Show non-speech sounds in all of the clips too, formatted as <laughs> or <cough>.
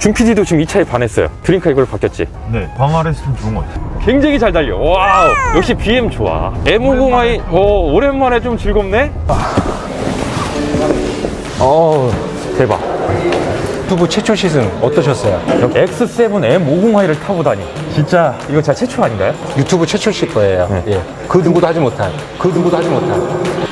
준 PD도 지금 이 차에 반했어요. 드링크 이걸 바뀌었지. 네, 광활해서 좀 좋은 것 같아요. 굉장히 잘 달려. Wow. 역시 BM 좋아. M50i, 오, 오랜만에 좀 즐겁네? 어 대박. 유튜브 최초 시승 어떠셨어요? X7 M50i를 타고 다니. 진짜 이거 진짜 최초 아닌가요? 유튜브 최초일 거예요. 예. 그 누구도 하지 못한. 그 누구도 하지 못한.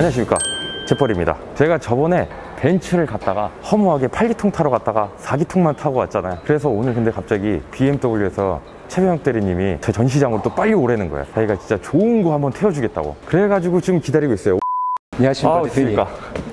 안녕하십니까. 제펄입니다. 제가 저번에 벤츠를 갔다가 허무하게 8기통 타러 갔다가 4기통만 타고 왔잖아요. 그래서 오늘 근데 갑자기 BMW에서 최병혁 대리님이 제 전시장으로 또 빨리 오라는 거예요. 자기가 진짜 좋은 거 한번 태워주겠다고. 그래가지고 지금 기다리고 있어요. 안녕하십니까. 대표님.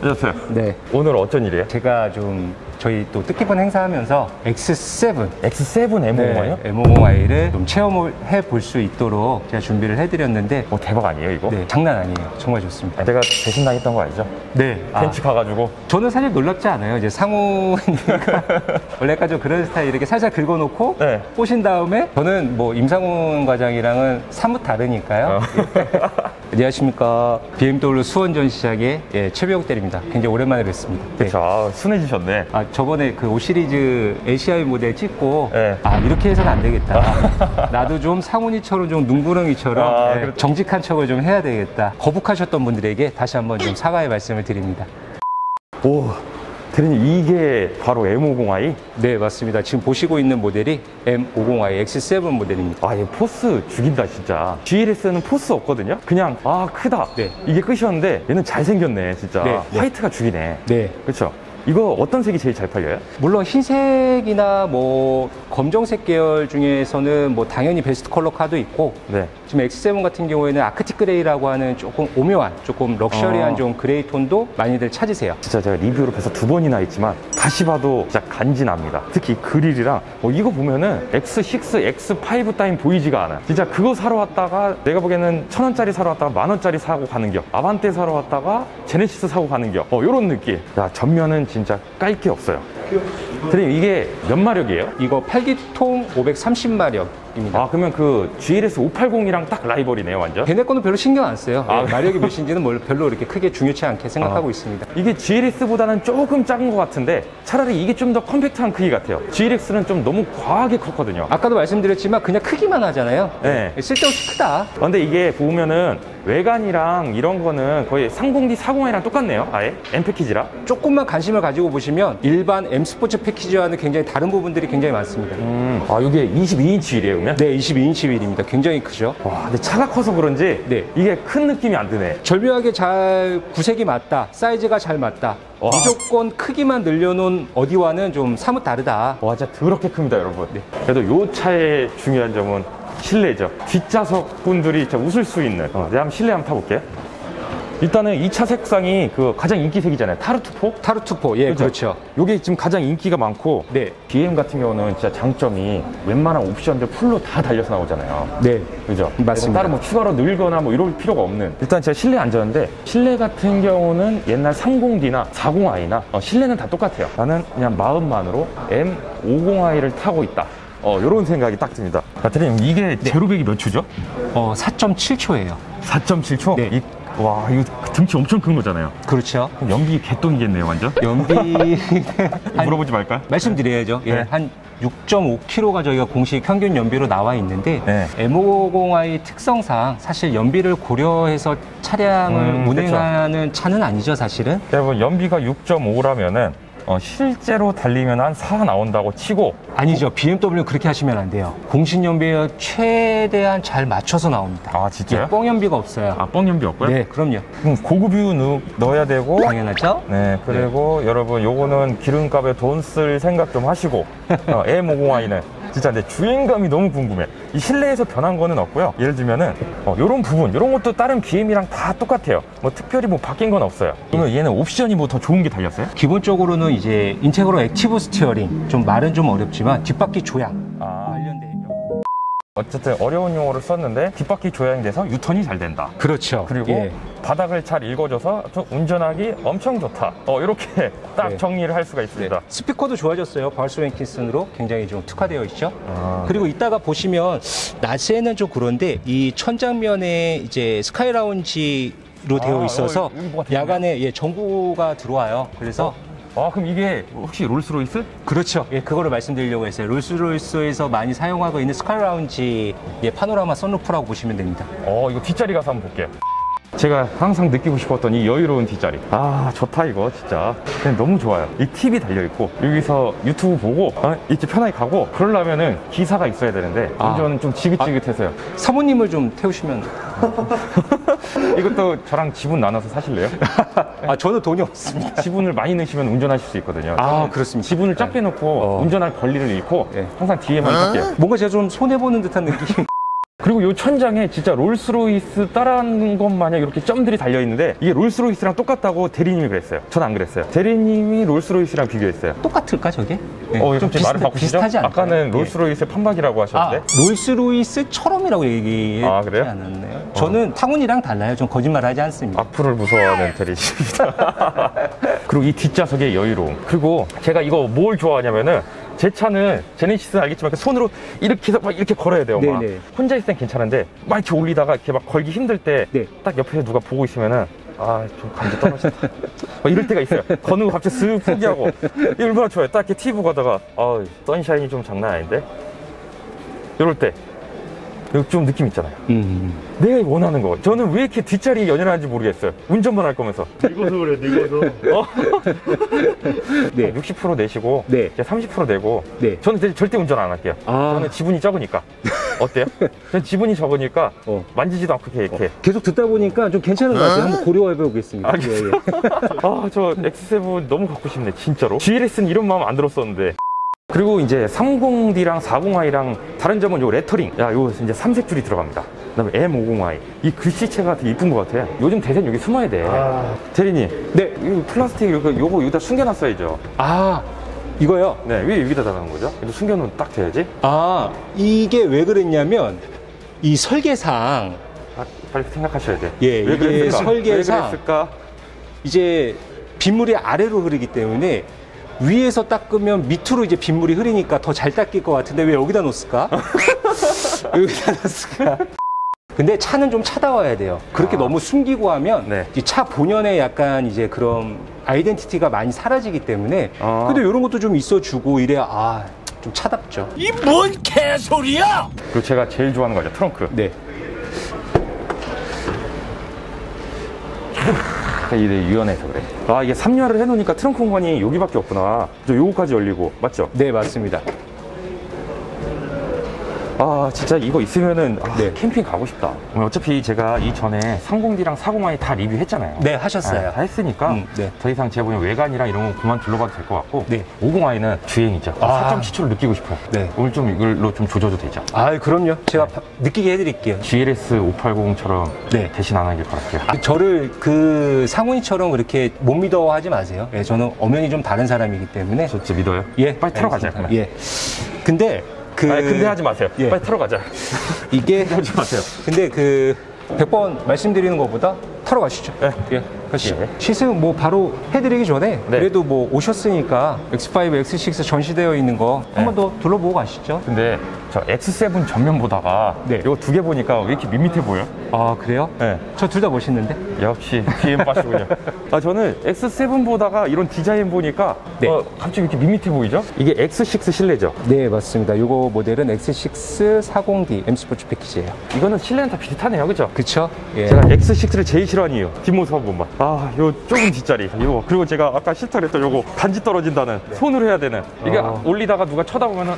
안녕하세요. 네. 오늘 어쩐 일이에요? 제가 좀 저희 또 뜻깊은 행사하면서 X7 X7 M50i요? 네, M50i를 좀 체험을 해볼 수 있도록 제가 준비를 해드렸는데 어, 대박 아니에요, 이거? 네, 장난 아니에요. 정말 좋습니다. 제가 배신당했던 거 알죠? 네. 아, 벤츠 가가지고. 저는 사실 놀랍지 않아요. 이제 상우니까 <laughs> 원래 약간 좀 그런 스타일 이렇게 살살 긁어놓고 네. 꼬신 다음에 저는 뭐 임상훈 과장이랑은 사뭇 다르니까요. 예. 안녕하십니까. BMW 수원 전시장의 예, 최병욱 대리입니다. 굉장히 오랜만에 뵙습니다. 네. 아, 순해지셨네. 아, 저번에 그 5 시리즈 ACI 모델 찍고 네. 아 이렇게 해서는 안 되겠다. <laughs> 나도 좀 상훈이처럼 좀 눈구렁이처럼 아, 예, 그렇죠. 정직한 척을 좀 해야 되겠다. 거북하셨던 분들에게 다시 한번 좀 사과의 말씀을 드립니다. 오, 대리님, 이게 바로 M50i? 네, 맞습니다. 지금 보시고 있는 모델이 M50i X7 모델입니다. 아, 얘 force 죽인다, 진짜. GLS는 force 없거든요? 그냥, 아, 크다. 네. 이게 끝이었는데, 얘는 잘생겼네, 진짜. 네, 네. 화이트가 죽이네. 네. 그쵸. 이거 어떤 색이 제일 잘 팔려요? 물론 흰색이나 뭐 검정색 계열 중에서는 뭐 당연히 best color car도 있고 네. 지금 X7 같은 경우에는 Arctic Grey라고 하는 조금 오묘한 조금 luxury한 어. 좀 grey tone도 많이들 찾으세요. 진짜 제가 리뷰로 벌써 두 번이나 했지만, 다시 봐도 진짜 간지납니다. 특히 이 그릴이랑, 어, 이거 보면은 X6, X5 따윈 보이지가 않아. 진짜 그거 사러 왔다가, 내가 보기에는 천 원짜리 사러 왔다가 만 원짜리 사고 가는 격. 아반떼 사러 왔다가 제네시스 사고 가는 격. 어, 요런 느낌. 야, 전면은 진짜 깔 게 없어요. 대리님, 이게 몇 마력이에요? 이거 8기통 530마력 입니다. 아, 그러면 그 GLS 580이랑 딱 라이벌이네요, 완전. 걔네 거는 별로 신경 안 써요. 아. 네, 마력이 몇인지는 뭘 별로 이렇게 크게 중요치 않게 생각하고 아. 있습니다. 이게 GLS보다는 조금 작은 것 같은데 차라리 이게 좀 더 컴팩트한 크기 같아요. GLS는 좀 너무 과하게 컸거든요. 아까도 말씀드렸지만 그냥 크기만 하잖아요. 네. 쓸데없이 크다. 근데 이게 보면은 외관이랑 이런 거는 거의 30D 40i랑 똑같네요. 아예 M 패키지라. 조금만 관심을 가지고 보시면 일반 M 스포츠 패키지와는 굉장히 다른 부분들이 굉장히 많습니다. 음, 아 이게 22인치 휠이에요, 그러면? 네, 22인치 휠입니다. 굉장히 크죠. 와, 근데 차가 커서 그런지 네. 이게 큰 느낌이 안 드네. 절묘하게 잘 구색이 맞다, 사이즈가 잘 맞다. 와. 무조건 크기만 늘려놓은 어디와는 좀 사뭇 다르다. 와, 진짜 더럽게 큽니다, 여러분. 그래도 요 차의 중요한 점은 실내죠. 뒷좌석 분들이 웃을 수 있는. 어, 내가 한번 실내 한번 타볼게요. 일단은 이 차 색상이 그 가장 인기색이잖아요. Tartufo? Tartufo, 예? 그렇죠. 요게 지금 가장 인기가 많고 네. BM 같은 경우는 진짜 장점이 웬만한 옵션들 full로 다 달려서 나오잖아요. 네. 그죠? 맞습니다. 따로 뭐 추가로 넣거나 뭐 이럴 필요가 없는. 일단 제가 실내 앉았는데 실내 같은 경우는 옛날 30D나 40i나 어, 실내는 다 똑같아요. 나는 그냥 마음만으로 M50i를 타고 있다. 어, 요런 생각이 딱 듭니다. 자, 대리님, 이게 제로백이 몇 초죠? 어, 4.7초예요. 4.7초? 네. 이, 와, 이거 등치 엄청 큰 거잖아요. 그렇죠. 그럼 연비 개똥이겠네요, 완전? 연비 <laughs> 물어보지? 말씀드려야죠. 예, 네. 한 6.5km가 저희가 공식 평균 연비로 나와 있는데 네. M550i 특성상 사실 연비를 고려해서 차량을 음, 운행하는 차는 아니죠, 사실은. 여러분 연비가 6.5라면은 어, 실제로 달리면 한 4 나온다고 치고 아니죠. BMW 그렇게 하시면 안 돼요. 공식 연비에 최대한 잘 맞춰서 나옵니다. 아 진짜요? 예, 뻥 연비가 없어요. 아 뻥연비 없고요? 네, 그럼요. 그럼 고급 유 넣, 넣어야 되고 당연하죠. 네 그리고 여러분 요거는 기름값에 돈 쓸 생각 좀 하시고 <laughs> 어, M50i는 진짜 내 주행감이 너무 궁금해. 이 실내에서 변한 거는 없고요. 예를 들면은 어, 요런 부분 요런 것도 다른 BM이랑 다 똑같아요. 뭐 특별히 뭐 바뀐 건 없어요. 그러면 얘는 옵션이 뭐 더 좋은 게 달렸어요? 기본적으로는 이제 Integral Active Steering 좀 말은 좀 어렵지만 뒷바퀴 조향. 아 어쨌든 어려운 용어를 썼는데 뒷바퀴 조향돼서 유턴이 잘 된다. 그렇죠. 그리고 예. 바닥을 잘 읽어줘서 좀 운전하기 엄청 좋다. 어, 이렇게 <laughs> 딱 네. 정리를 할 수가 네. 있습니다. 스피커도 좋아졌어요. 바워스 윌킨스로 굉장히 좀 특화되어 있죠. 아. 그리고 이따가 보시면 낮에는 좀 그런데 이 천장면에 이제 Sky Lounge로 되어 아, 있어서 어? 야간에 예, 전구가 들어와요. 그래서 아, 그럼 이게 혹시 롤스로이스? 그렇죠. 예, 그거를 말씀드리려고 했어요. 롤스로이스에서 많이 사용하고 있는 Sky Lounge 예, 파노라마 선루프라고 보시면 됩니다. 어, 이거 뒷자리 가서 한번 볼게요. 제가 항상 느끼고 싶었던 이 여유로운 뒷자리. 아, 좋다, 이거, 진짜. 그냥 너무 좋아요. 이 팁이 달려있고, 여기서 유튜브 보고, 아, 이렇게 편하게 가고, 그러려면은 기사가 있어야 되는데, 아. 운전은 좀 지긋지긋해서요. 사모님을 좀 태우시면 <laughs> 이것도 저랑 지분 나눠서 사실래요? <laughs> 아 저는 돈이 없습니다. 지분을 많이 넣으시면 운전하실 수 있거든요. 아, 그렇습니다. 지분을 작게 넣고 어. 운전할 권리를 잃고 네. 항상 뒤에만 탈게요. 뭔가 제가 좀 손해 보는 듯한 느낌. 그리고 이 천장에 진짜 롤스로이스 따라하는 것 마냥 이렇게 점들이 달려 있는데 이게 롤스로이스랑 똑같다고 대리님이 그랬어요. 전 안 그랬어요. 대리님이 롤스로이스랑 비교했어요. 똑같을까 저게? 네, 어, 좀좀 말을 바꾸시죠? 비슷하지? 아까는 예. 롤스로이스 판박이라고 아, 하셨는데 롤스로이스처럼이라고 얘기하지 아, 그래요? 않았나요? 저는 탕훈이랑 달라요. 좀 거짓말하지 않습니다. 악플을 무서워하는 대리십니다. <laughs> 그리고 이 뒷좌석의 여유로움. 그리고 제가 이거 뭘 좋아하냐면은 제 차는 제네시스는 알겠지만 그 손으로 이렇게 해서 막 이렇게 걸어야 돼요. 막. 네네. 혼자 있을 땐 괜찮은데 막 이렇게 올리다가 이렇게 막 걸기 힘들 때딱 네. 옆에서 누가 보고 있으면은 아, 좀 감기 떨어진다. <laughs> 막 이럴 때가 있어요. 거는 거 갑자기 쓱 포기하고. 얼마나 좋아요. 딱 이렇게 TV 가다가, 아, 선샤인이 좀 장난 아닌데? 이럴 때. 좀 느낌 있잖아요. 음. 내가 원하는 거. 저는 왜 이렇게 뒷자리에 연연하는지 모르겠어요. 운전만 할 거면서. 늙어서 그래, 늙어서. <laughs> 어? 네. 60% 내시고, 네. 이제 30% 내고, 네. 저는 절대 운전 안 할게요. 아. 저는 지분이 적으니까. 어때요? 저는 지분이 적으니까 어. 만지지도 않고 이렇게. 이렇게. 계속 듣다 보니까 좀 괜찮은 것 같아요. 한번 고려해 보겠습니다. 아, 예, 예. <laughs> 아, 저 X7 너무 갖고 싶네, 진짜로. GLS는 이런 마음 안 들었었는데. 그리고 이제 30D랑 40i랑 다른 점은 요 레터링. 야, 요 이제 삼색 줄이 들어갑니다. 그 다음에 M50i. 이 글씨체가 되게 이쁜 것 같아. 요즘 대세는 여기 숨어야 돼. 대리님. 네. 이 플라스틱 요거, 요거 여기다 숨겨놨어야죠. 아, 이거요? 네, 왜 여기다 달아놓은 거죠? 이거 숨겨놓으면 딱 돼야지. 아, 이게 왜 그랬냐면, 이 설계상, 아, 빨리 생각하셔야 돼. 예, 왜 이게 그랬을까? 설계상- 왜 그랬을까? 이제 빗물이 아래로 흐르기 때문에 위에서 닦으면 밑으로 이제 빗물이 흐르니까 더 잘 닦일 것 같은데 왜 여기다 놓았을까? <laughs> 여기다 놓았을까? 근데 차는 좀 차다워야 돼요. 그렇게 아. 너무 숨기고 하면 네. 이차 본연의 약간 이제 그런 아이덴티티가 많이 사라지기 때문에 아. 근데 이런 것도 좀 있어주고 이래야 아, 좀 차답죠. 그리고 제가 제일 좋아하는 거죠, 트렁크. 네. <laughs> 이게 유연해서 그래. 아, 이게 3열을 해놓으니까 트렁크 공간이 여기밖에 없구나. 저 요거까지 열리고. 맞죠? 네, 맞습니다. 아 진짜 이거 있으면은 아, 네. 캠핑 가고 싶다. 어차피 제가 이전에 30D랑 40i 다 리뷰했잖아요. 네, 하셨어요. 아, 다 했으니까 음, 네. 더 이상 제가 보기엔 외관이랑 이런 거 그만 둘러봐도 될 것 같고 네. 50i는 주행이죠. 아. 4.7초를 느끼고 싶어요. 네. 오늘 좀 이걸로 좀 조져도 되죠. 아, 그럼요. 제가 바- 느끼게 해드릴게요. GLS 580처럼 네. 대신 안 하길 바랄게요. 아, 저를 그 상훈이처럼 그렇게 못 믿어 하지 마세요. 예, 저는 엄연히 좀 다른 사람이기 때문에. 저 진짜 믿어요? 예, 빨리 타러 가자. 예. 근데 그 아, 근데 하지 마세요. 예. 빨리 타러 가자. 이게 <laughs> 하지 마세요. 근데 그 100번 말씀드리는 것보다 타러 가시죠. 예. 예. 가시죠. 예. 시승 뭐 바로 해드리기 전에 네. 그래도 뭐 오셨으니까 X5, X6 전시되어 있는 거 한 번더 둘러보고 가시죠. 근데 저 X7 전면 보다가 네. 이거 두 개 보니까 왜 이렇게 밋밋해 보여? 아 그래요? 네. 저 둘 다 멋있는데? 역시 DM 빠시군요. <laughs> 아 저는 X7 보다가 이런 디자인 보니까 네. 어, 갑자기 이렇게 밋밋해 보이죠? 이게 X6 실내죠. 네 맞습니다. 이거 모델은 X6 40D M 스포츠 패키지예요. 이거는 실내는 다 비슷하네요, 그죠? 그쵸? 예. 제가 X6를 제일 싫어하는 이유 뒷모습 한 번만 아, 요 좁은 뒷자리 이거 그리고 제가 아까 싫다 그랬던 요거 간지 떨어진다는 손으로 해야 되는 이게 아. 올리다가 누가 쳐다보면은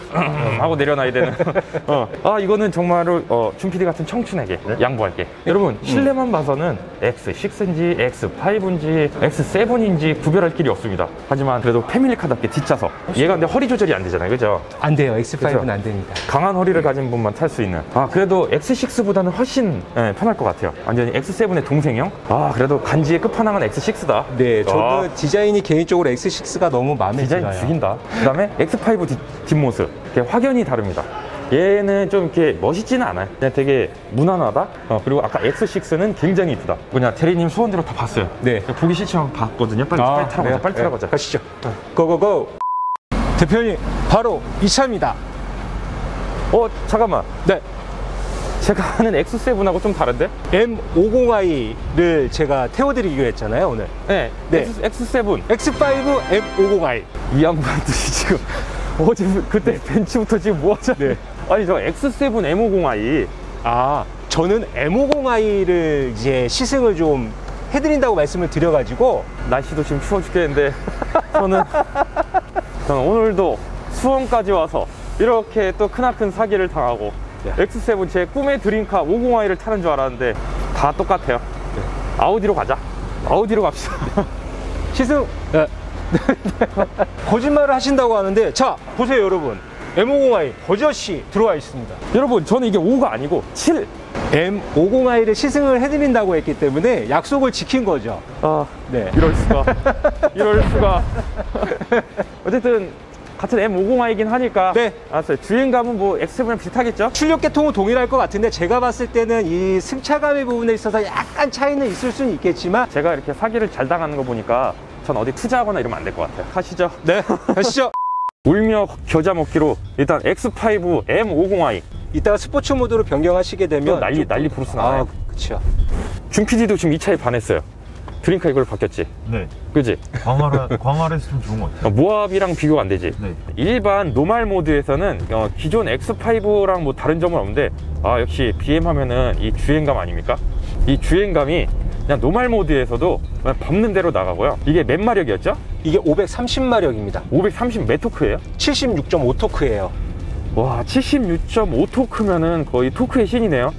하고 내려놔야 되는. <laughs> 어. 아 이거는 정말로 어, 준PD 같은 청춘에게 양보할게. 여러분 실내만 봐서는 X6인지 X5인지 X7인지 구별할 길이 없습니다. 하지만 그래도 패밀리카답게 뒷좌석. 얘가 근데 허리 조절이 안 되잖아요. 그죠? 안 돼요. X5는 그쵸? 안 됩니다. 강한 허리를 가진 분만 탈 수 있는. 아 그래도 X6보다는 훨씬 예, 편할 것 같아요. 완전히 X7의 동생형? 아 그래도 간지의 끝 판왕은 X6다 네, 저도 아, 디자인이 개인적으로 X6가 너무 마음에 디자인 들어요. 죽인다 그 다음에 X5 뒷, 뒷모습 이렇게 확연히 다릅니다 얘는 좀 이렇게 멋있지는 않아요. 그냥 되게 무난하다. 어, 그리고 아까 X6는 굉장히 이쁘다. 뭐냐 대리님 소원대로 다 봤어요. 네. 보기 싫지만 봤거든요. 빨리, 빨리 타러 가자. 네, 빨리 타러 네, 가자. 가시죠. 고고고. 대표님, 바로 이 차입니다. 어 잠깐만. 네. 제가 하는 X7하고 좀 다른데? M50i를 제가 태워드리기로 했잖아요, 오늘. 네. 네. X, X7. X5 M50i. 이 양반들이 지금 어제 그때 벤츠부터 지금 뭐 하자. 네. 아니 저 X7 M50i. 아, 저는 M50i를 이제 시승을 좀 해드린다고 말씀을 드려가지고 날씨도 지금 추워 죽겠는데 저는 저는 오늘도 수원까지 와서 이렇게 또 크나큰 사기를 당하고 네. X7 제 꿈의 드림카 50i를 타는 줄 알았는데 다 똑같아요. 네. 아우디로 가자. 아우디로 갑시다. <laughs> 시승 네. <laughs> 거짓말을 하신다고 하는데 자 보세요 여러분 M50i 버젓이 들어와 있습니다 여러분 저는 이게 5가 아니고 7. M50i를 시승을 해드린다고 했기 때문에 약속을 지킨 거죠 아 네. 이럴 수가. <laughs> 이럴 수가. 어쨌든 같은 M50i긴 하니까. 네. 알았어요. 주행감은 뭐 X7이랑 비슷하겠죠? 출력 계통은 동일할 것 같은데 제가 봤을 때는 이 승차감의 부분에 있어서 약간 차이는 있을 수는 있겠지만 제가 이렇게 사기를 잘 당하는 거 보니까 전 어디 투자하거나 이러면 안 될 것 같아요. 가시죠. 네 <laughs> 가시죠 울며 겨자 먹기로 일단 X5 M50i 이따가 스포츠 모드로 변경하시게 되면 또 난리 좀- 난리 부르스 나와요. 아 그쵸 준 PD도 지금 이 차에 반했어요. 드림카 이걸 바뀌었지. 네. 그지? 광활하, <laughs> 광활했으면 좋은 것 같아요. 어, 모압이랑 비교가 안 되지. 네. 일반 노말 모드에서는 어, 기존 X5랑 뭐 다른 점은 없는데 아 역시 BM 하면은 이 주행감 아닙니까? 이 주행감이 그냥 노말 모드에서도 그냥 밟는 대로 나가고요. 이게 몇 마력이었죠? 이게 530마력입니다 530 메토크예요? 76.5 토크예요 와 76.5 토크면은 거의 토크의 신이네요.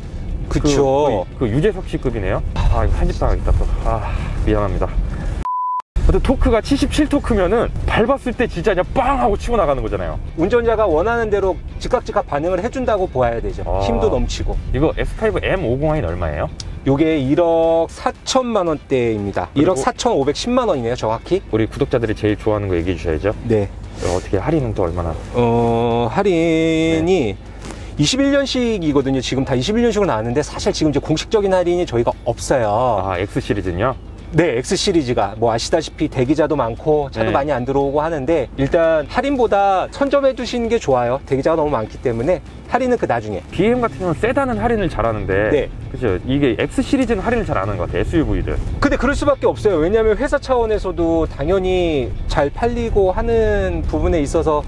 그, 그쵸 거의 그 유재석 씨급이네요. 아 이거 편집당하겠다 또. 아 미안합니다. 근데 토크가 77 토크면은 밟았을 때 진짜 그냥 빵 하고 치고 나가는 거잖아요. 운전자가 원하는 대로 즉각 즉각 반응을 해준다고 보아야 되죠 아. 힘도 넘치고 이거 S5 M50i는 얼마예요? 요게 1억 4천만 원대입니다. 그리고- 1억 4,510만 원이네요, 정확히. 우리 구독자들이 제일 좋아하는 거 얘기해 주셔야죠. 네. 어, 어떻게 할인은 또 얼마나? 어, 할인이 21년식이거든요. 지금 다 21년식으로 나왔는데 사실 지금 이제 공식적인 할인이 저희가 없어요. 아 X 시리즈는요? 네, X 시리즈가 뭐 아시다시피 대기자도 많고 차도 네. 많이 안 들어오고 하는데 일단 할인보다 선점해 주시는 게 좋아요. 대기자가 너무 많기 때문에 할인은 그 나중에. BM 같은 경우는 세단은 할인을 잘하는데, 네. 그죠? 이게 X 시리즈는 할인을 잘 안 하는 것 같아요. SUV들. 근데 그럴 수밖에 없어요. 왜냐하면 회사 차원에서도 당연히 잘 팔리고 하는 부분에 있어서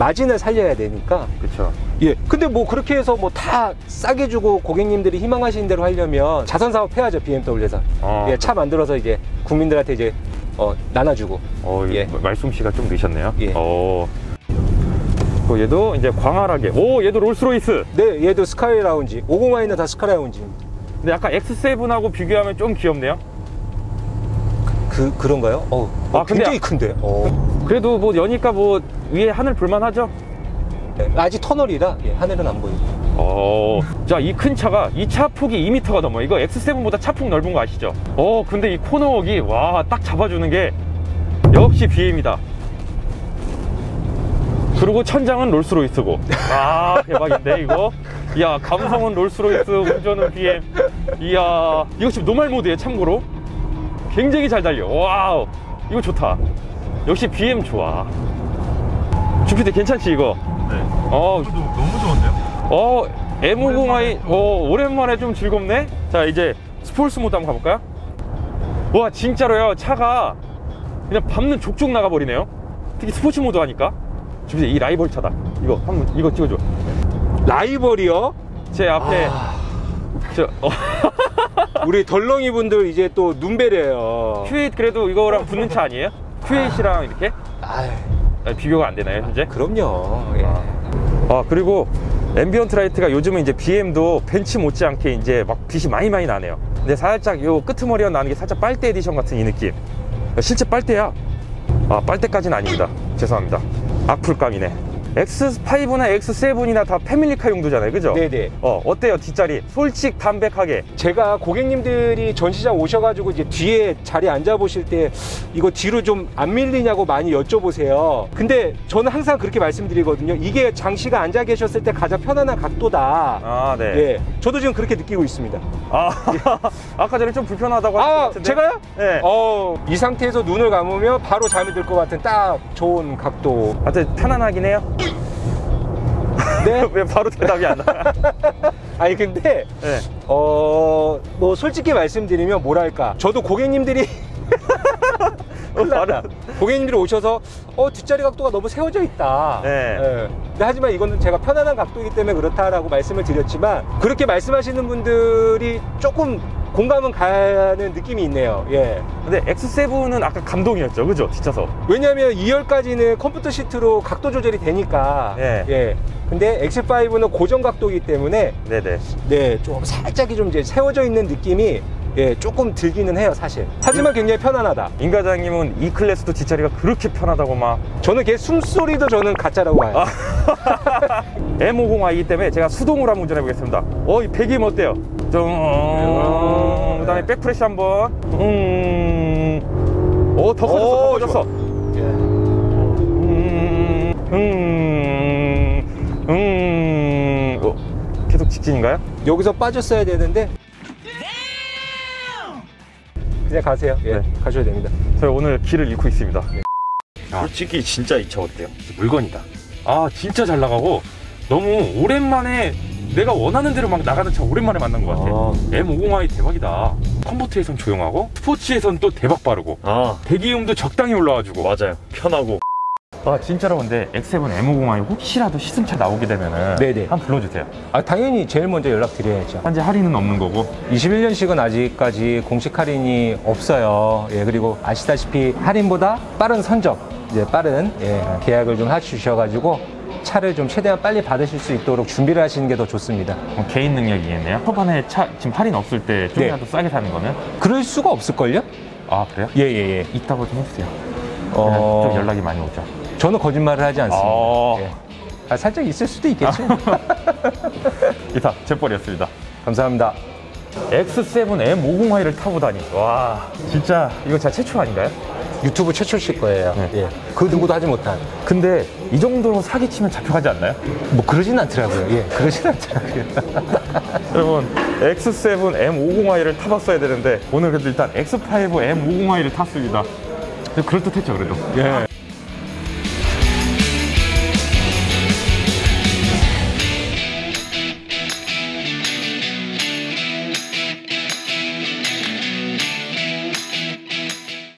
마진을 살려야 되니까. 그렇죠. 예. 근데 뭐 그렇게 해서 뭐 다 싸게 주고 고객님들이 희망하시는 대로 하려면 자선 사업 해야죠 BMW에서. 어. 예, 차 만들어서 이제 국민들한테 이제 어, 나눠주고. 어, 이 예. 말솜씨가 좀 늦으셨네요. 예. 어. 그 얘도 이제 광활하게. 오, 얘도 롤스로이스. 네, 얘도 Sky Lounge. 50i는 다 Sky Lounge입니다. 근데 약간 X7하고 비교하면 좀 귀엽네요. 그 그런가요? 어, 어, 아, 근데- 굉장히 큰데. 어. 그래도 뭐 여니까 뭐 위에 하늘 볼만하죠? 네, 아직 터널이라 예, 하늘은 안 보이고. 어. 자, 이 큰 차가 이 차 폭이 2m가 넘어. 이거 X7보다 차 폭 넓은 거 아시죠? 어, 근데 이 corner work이 와, 딱 잡아주는 게 역시 BM이다. 그리고 천장은 롤스로이스고. 아, 대박인데 이거. 이야, 감성은 롤스로이스, 운전은 BM. 이야, 이거 지금 normal mode에 참고로. 굉장히 잘 달려. wow. 이거 좋다. 역시 BM 좋아. 주피디 괜찮지 이거? 네. 어, 너무 좋은데요? 어, M50i, 어, 오랜만에 좀 즐겁네? 자, 이제 스포츠 모드 한번 가볼까요? 와, 진짜로요. 차가 그냥 밟는 족족 나가버리네요. 특히 스포츠 모드 하니까. 지금 이 라이벌 차다. 이거, 한번, 이거 찍어줘. 라이벌이요? 제 앞에, 아. 저, 어, <laughs> 우리 덜렁이 분들 이제 또 눈배려요. Q8 그래도 이거랑 붙는 차 아니에요? Q8이랑 이렇게? 아이, 아, 비교가 안 되나요, 현재? 그럼요. 예. 아 그리고 ambient light가 요즘은 이제 BM도 벤츠 못지않게 이제 막 빛이 많이 많이 나네요. 근데 살짝 요 끄트머리가 나는 게 살짝 빨대 에디션 같은 이 느낌. 실제 빨대야. 아 빨대까지는 아닙니다. 죄송합니다. 악플감이네. X5나 X7이나 다 family car 용도잖아요. 그죠? 네네. 어, 어때요? 뒷자리. 솔직 담백하게. 제가 고객님들이 전시장 오셔가지고 이제 뒤에 자리에 앉아보실 때 이거 뒤로 좀 안 밀리냐고 많이 여쭤보세요. 근데 저는 항상 그렇게 말씀드리거든요. 이게 장씨가 앉아 계셨을 때 가장 편안한 각도다. 아, 네. 예. 저도 지금 그렇게 느끼고 있습니다. 아, <laughs> 아까 전에 좀 불편하다고 하신 것 아, 같은데. 제가요? 네. 어, 이 상태에서 눈을 감으면 바로 잠이 들 것 같은 딱 좋은 각도. 하여튼 편안하긴 해요. 네? <laughs> 왜 바로 대답이 안 나와? <laughs> 아니, 근데, 네. 어, 뭐, 솔직히 말씀드리면 뭐랄까. 저도 고객님들이 <laughs> 어, 큰일 고객님들이 오셔서 어 뒷자리 각도가 너무 세워져 있다. 네. 예. 근데 하지만 이거는 제가 편안한 각도이기 때문에 그렇다라고 말씀을 드렸지만 그렇게 말씀하시는 분들이 조금 공감은 가는 느낌이 있네요. 예. 근데 X7은 아까 감동이었죠. 그죠? 뒷좌석. 왜냐하면 2열까지는 컴퓨터 시트로 각도 조절이 되니까. 예. 예. 근데 X5는 고정 각도이기 때문에 네네. 네, 좀 살짝이 좀 이제 세워져 있는 느낌이 예, 조금 들기는 해요, 사실. 하지만 굉장히 편안하다. 임 과장님은 이 클래스도 뒷자리가 그렇게 편하다고 막 저는 걔 숨소리도 저는 가짜라고 봐요. <laughs> M50i 때문에 제가 수동으로 한번 운전해 보겠습니다. 어, 이 배기음 어때요? 좀, 그 다음에 백프레시 한 번. 음, 오, 더 커졌어, 더 오, 커졌어. 예. 음, 음, 음, 어, 계속 직진인가요? 여기서 빠졌어야 되는데 그냥 가세요. 예, 네. 가셔도 됩니다. 저희 오늘 길을 잃고 있습니다. 솔직히 진짜 이 차 어때요? 물건이다. 아, 진짜 잘 나가고 너무 오랜만에 내가 원하는 대로 막 나가는 차 오랜만에 만난 것 같아. 아. M50i 대박이다. comfort에선 조용하고 스포츠에선 또 대박 빠르고 아 배기음도 적당히 올라와주고 맞아요. 편하고 아 진짜로 근데 X7 M50i 혹시라도 시승차 나오게 되면은 네네. 한번 불러주세요 아, 당연히 제일 먼저 연락드려야죠. 현재 할인은 없는 거고 21년식은 아직까지 공식 할인이 없어요. 예, 그리고 아시다시피 할인보다 빠른 선적, 이제 빠른 예, 계약을 좀 해주셔가지고 차를 좀 최대한 빨리 받으실 수 있도록 준비를 하시는 게 더 좋습니다. 어, 개인 능력이겠네요 초반에 차 지금 할인 없을 때 좀이라도 싸게 사는 거는 그럴 수가 없을걸요? 아 그래요? 예, 예, 예. 이따가 좀 해주세요 어, 좀 연락이 많이 오죠 저는 거짓말을 하지 않습니다. 아. 예. 아, 살짝 있을 수도 있겠죠. <laughs> 이사 재벌이었습니다 감사합니다. X7 M50i를 타고 다니 와 진짜 이거 제가 최초 아닌가요? 유튜브 최초실 거예요. 네. 예. 그 누구도 하지 못한. 근데 이 정도로 사기치면 잡혀가지 않나요? 뭐 그러진 않더라고요. 예, <laughs> 그러진 않더라고요. <laughs> 여러분 X7 M50i를 타봤어야 되는데 오늘 그래도 일단 X5 M50i를 탔습니다 그럴듯했죠 그래도 예.